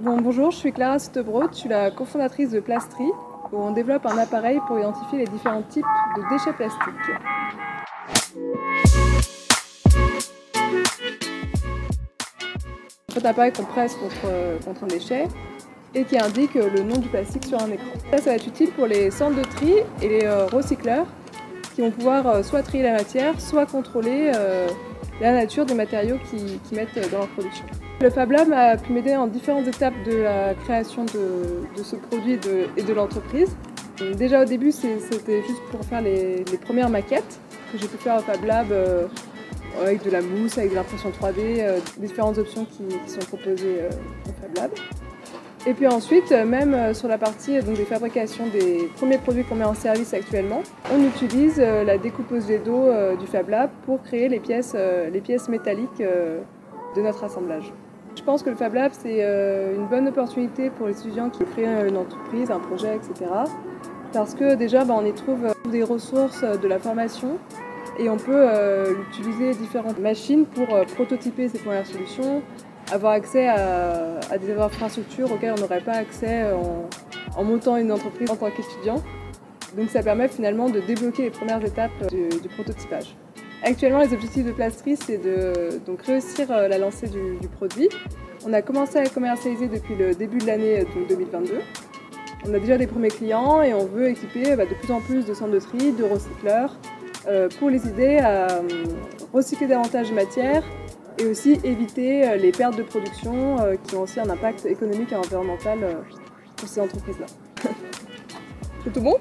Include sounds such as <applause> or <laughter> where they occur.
Bon, bonjour, je suis Clara Stebroth, je suis la cofondatrice de Plastri, où on développe un appareil pour identifier les différents types de déchets plastiques. C'est un appareil qu'on presse contre, contre, un déchet et qui indique le nom du plastique sur un écran. Ça, ça va être utile pour les centres de tri et les euh, recycleurs qui vont pouvoir euh, soit trier la matière, soit contrôler euh, la nature des matériaux qu'ils mettent dans leur production. Le Fab Lab a pu m'aider en différentes étapes de la création de, ce produit et de l'entreprise. Déjà au début, c'était juste pour faire les, premières maquettes que j'ai pu faire au Fab Lab euh, avec de la mousse, avec de l'impression 3D, euh, différentes options qui, sont proposées euh, au Fab Lab. Et puis ensuite, même sur la partie donc, des fabrications des premiers produits qu'on met en service actuellement, on utilise la découpeuse jet d'eau du Fab Lab pour créer les pièces, les pièces métalliques de notre assemblage. Je pense que le Fab Lab, c'est euh, une bonne opportunité pour les étudiants qui créent une entreprise, un projet, etc. Parce que déjà, bah, on y trouve euh, des ressources de la formation et on peut euh, utiliser différentes machines pour prototyper ces premières solutions, avoir accès à, des infrastructures auxquelles on n'aurait pas accès en, montant une entreprise en tant qu'étudiant. Donc ça permet finalement de débloquer les premières étapes du prototypage. Actuellement, les objectifs de Plastri, c'est de donc, réussir euh, la lancée du, produit. On a commencé à commercialiser depuis le début de l'année 2022. On a déjà des premiers clients et on veut équiper bah, de plus en plus de centres de tri, de recycleurs, euh, pour les aider à euh, recycler davantage de matière et aussi éviter euh, les pertes de production euh, qui ont aussi un impact économique et environnemental euh, pour ces entreprises-là. <laughs> C'est tout bon?